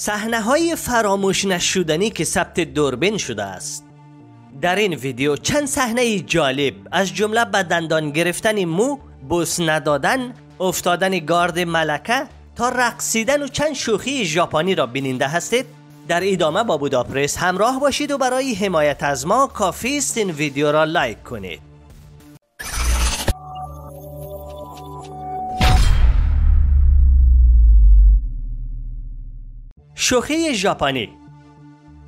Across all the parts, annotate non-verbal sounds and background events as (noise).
صحنه های فراموش نشدنی که ثبت دوربین شده است. در این ویدیو چند صحنه جالب از جمله به دندان گرفتن مو بوس ندادن افتادن گارد ملکه تا رقصیدن و چند شوخی ژاپنی را بیننده هستید. در ادامه با بوداپرس همراه باشید و برای حمایت از ما کافی است این ویدیو را لایک کنید. شوخی ژاپنی.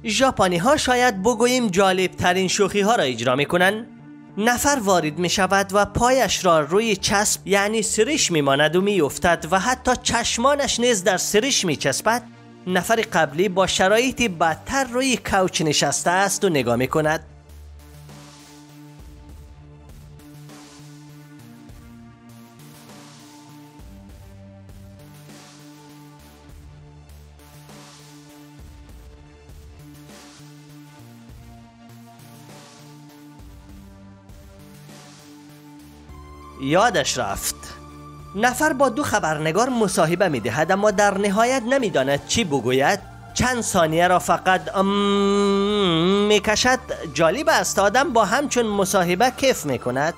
ژاپنی ها شاید بگوییم جالب ترین شوخی ها را اجرا می کنند نفر وارد می شود و پایش را روی چسب یعنی سرش می ماند و می افتد و حتی چشمانش نیز در سرش می چسبد نفر قبلی با شرایطی بدتر روی کوچ نشسته است و نگاه می کند یادش رفت نفر با دو خبرنگار مصاحبه می دهد اما در نهایت نمی‌داند چی بگوید چند ثانیه را فقط می کشد جالب است آدم با همچون مصاحبه کیف می کند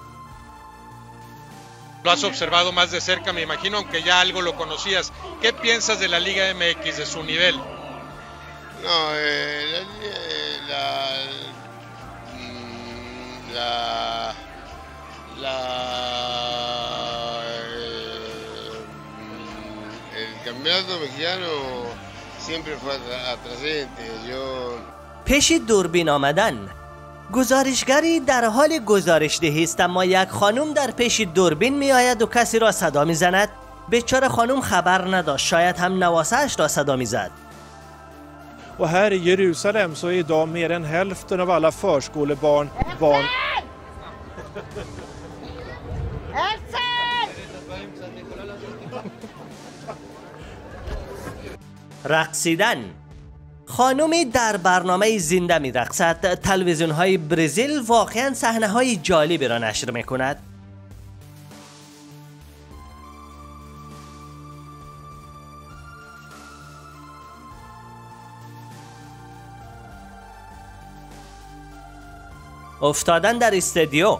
Lo has observado más de cerca, me imagino, aunque ya algo lo conocías. ¿Qué piensas de la Liga MX, de su nivel? No, eh, mexicano siempre fue atrasente. Yo پیش دوربین آمدن. گزارشگری در حال گزارش دهی است اما یک خانم در پیش دوربین می آید و کسی را صدا می زند بیچاره خانم خبر نداشت شاید هم نواسهش را صدا می زد Och här i Jerusalem så är idag mer än hälften av alla förskolebarn barn رقصیدن. خانمی در برنامه زنده می رقصد تلویزیون های برزیل واقعا صحنه های جالبی را نشر می کند افتادن در استودیو.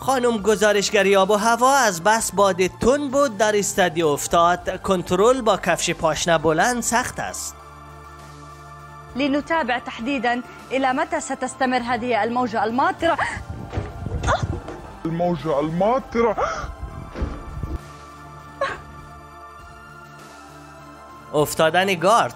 خانم گزارشگری آب و هوا از بس باد تون بود در استودیو افتاد. کنترل با کفش پاشنه بلند سخت است. لنتابع تحديدا إلى متى ستستمر هذه الموجة الماطرة؟ الموجة الماطرة. افتادن گارد.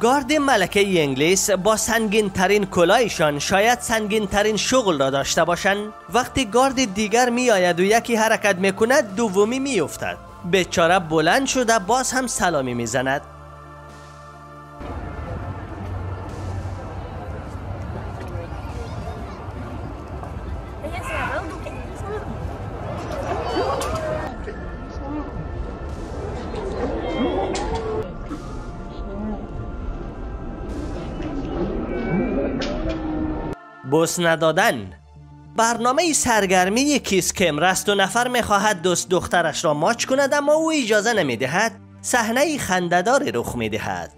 گارد ملکه انگلیس با سنگین ترین کلاهشان شاید سنگین ترین شغل را داشته باشند. وقتی گارد دیگر می آید و یکی حرکت می کند دومی می افتد بیچاره بلند شده باز هم سلامی می زند بوس ندادن. برنامه سرگرمی کیس کمر است و نفر می‌خواهد دوست دخترش را ماچ کند اما او اجازه نمی‌دهد صحنه خندداری رخ می‌دهد.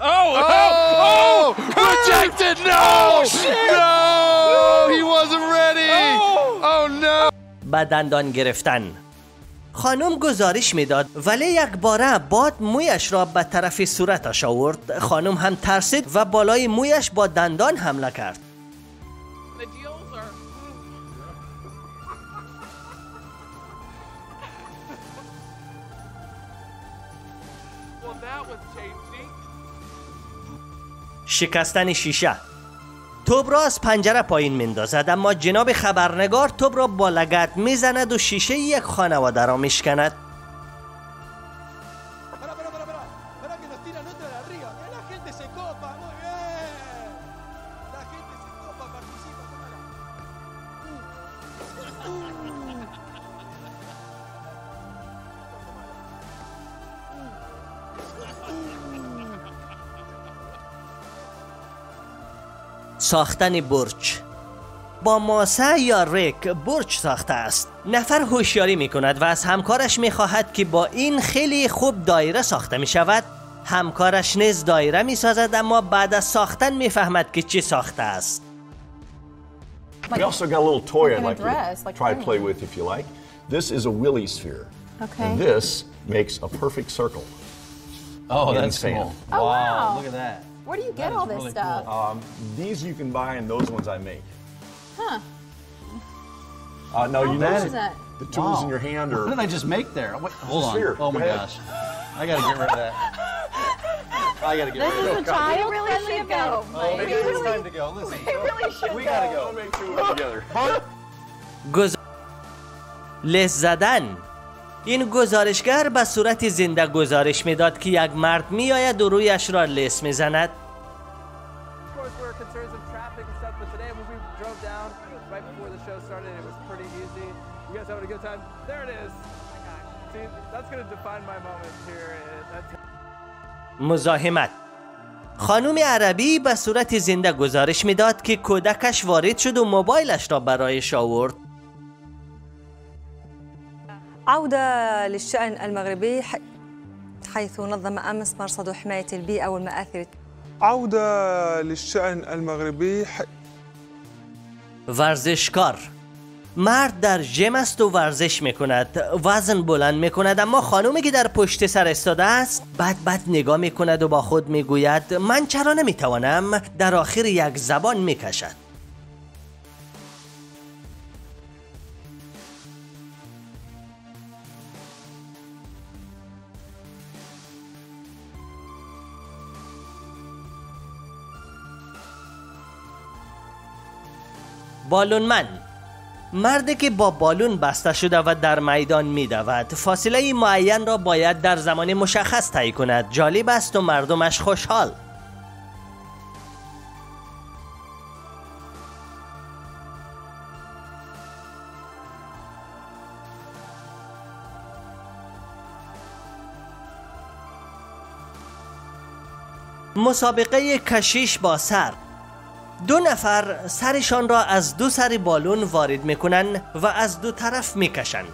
Oh, oh, بدندان گرفتن. خانم گزارش می‌داد. ولی یک باره باد مویش را به طرف صورتش آورد. خانم هم ترسید و بالای مویش با دندان حمله کرد. شکستن شیشه. توب را از پنجره پایین میندازد اما جناب خبرنگار توب را با لگت می‌زند و شیشه یک خانواده را میشکند. ساختن برج با ماسه یا رک برج ساخته است نفر هوشیاری می کند و از همکارش می خواهد که با این خیلی خوب دایره ساخته می شود همکارش نیز دایره می سازد اما بعد از ساختن می فهمد که چی ساخته است a little toy like try play with if you like. This is a Willy sphere. Okay. This makes a perfect circle. Oh, that's cool. Oh, wow, look at that. Where do you get That all is this really stuff? Um, these you can buy and those ones I make. Huh. Uh, no, How you much know is that? the tools Wow. in your hand What are. did I just make there? Wait, hold on. sphere. Oh my Go ahead. gosh. I gotta get rid of that. I gotta get This rid of is a that. child really should go. Oh, maybe it's time to go. Listen. We really should (laughs) We gotta go. go. We'll make two of them together. گز... لس زدن این گزارشگر به صورت زنده گزارش می‌داد که یک مرد می آید و رویش را لس می زند. مزاحمت خانم عربی به صورت زنده گزارش می‌داد که کودکش وارد شد و موبایلش را برایش آورد عودة للشأن المغربي حيث نظم أمس مرصد حماية البيئة والمآثر. عودة للشأن المغربي ح- ورزشکار. مرد در ژم است و ورزش می‌کند. وزن بلند می‌کند اما خانومی که در پشت سر استاده است بد بد نگاه می‌کند و با خود می‌گوید من چرا نمی‌توانم در آخر یک زبان می‌کشد؟ بالونمن مردی که با بالون بسته شده و در میدان میدود فاصله معین را باید در زمان مشخص طی کند. جالب است و مردمش خوشحال. مسابقه کشیش با سر دو نفر سرشان را از دو سر بالون وارد می‌کنن و از دو طرف می‌کشن.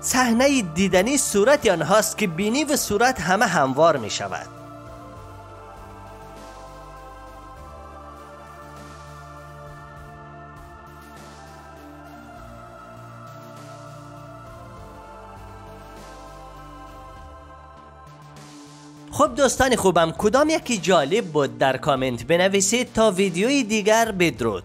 صحنه دیدنی صورت آنهاست که بینی و صورت همه هموار می شود خب دوستان خوبم کدام یکی جالب بود در کامنت بنویسید تا ویدیوی دیگر بدرود؟